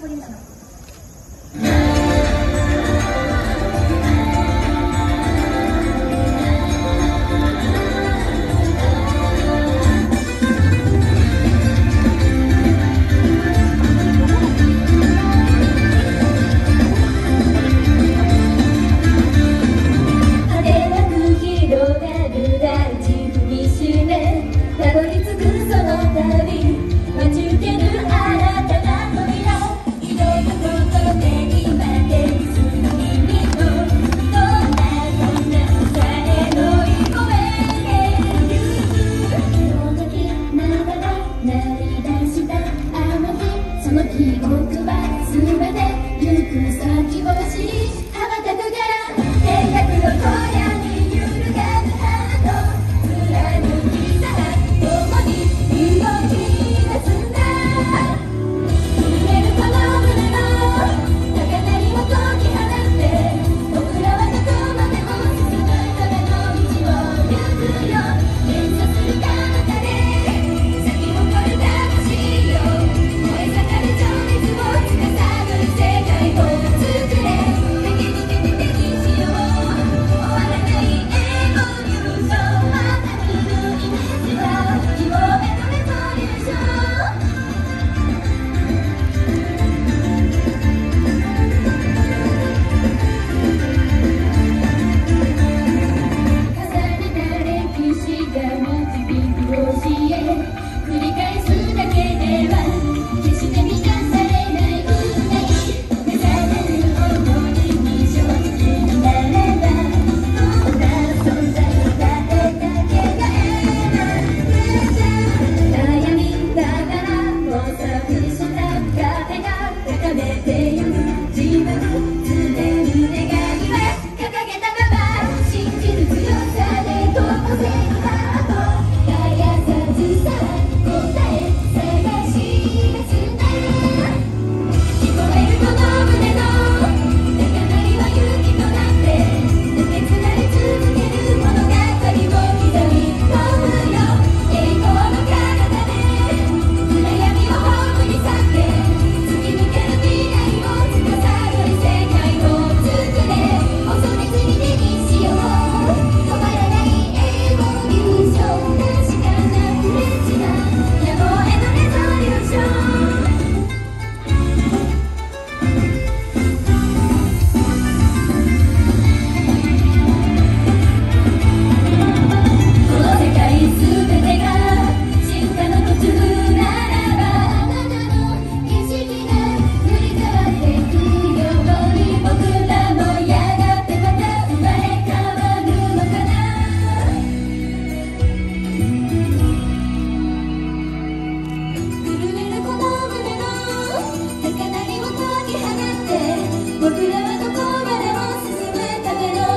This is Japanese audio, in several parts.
por internet. あの日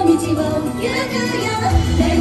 道を行くよ